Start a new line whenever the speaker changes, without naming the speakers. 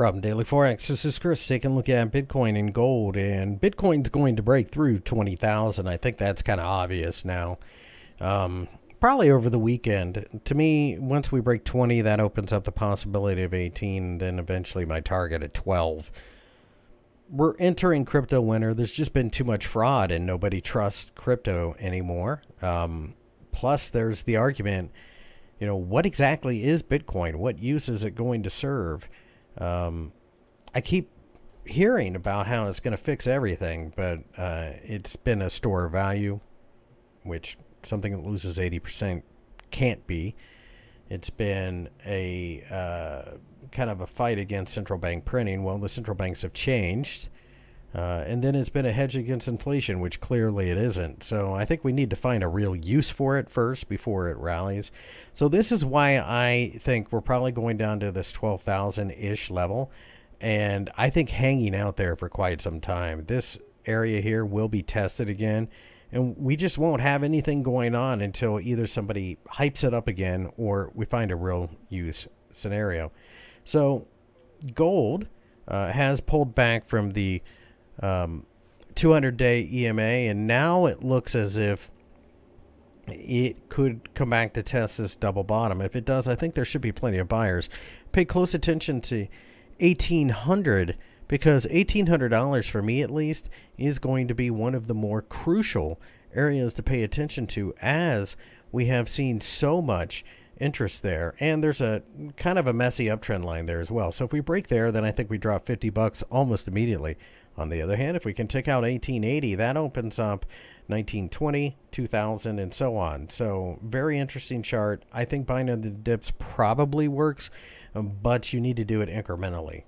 From Daily Forex, this is Chris taking a look at Bitcoin and gold, and Bitcoin's going to break through 20,000. I think that's kind of obvious now. Um, probably over the weekend. To me, once we break 20, that opens up the possibility of 18, and then eventually my target at 12. We're entering crypto winter. There's just been too much fraud, and nobody trusts crypto anymore. Um, plus, there's the argument, you know, what exactly is Bitcoin? What use is it going to serve? Um, I keep hearing about how it's going to fix everything, but uh, it's been a store of value, which something that loses 80% can't be. It's been a uh, kind of a fight against central bank printing. Well, the central banks have changed. Uh, and then it's been a hedge against inflation, which clearly it isn't. So I think we need to find a real use for it first before it rallies. So this is why I think we're probably going down to this 12,000-ish level. And I think hanging out there for quite some time. This area here will be tested again. And we just won't have anything going on until either somebody hypes it up again or we find a real use scenario. So gold uh, has pulled back from the um, 200 day EMA, and now it looks as if it could come back to test this double bottom. If it does, I think there should be plenty of buyers. Pay close attention to 1800 because $1,800 for me at least is going to be one of the more crucial areas to pay attention to as we have seen so much interest there and there's a kind of a messy uptrend line there as well so if we break there then i think we drop 50 bucks almost immediately on the other hand, if we can tick out 1880, that opens up 1920, 2000, and so on. So very interesting chart. I think buying on the dips probably works, um, but you need to do it incrementally.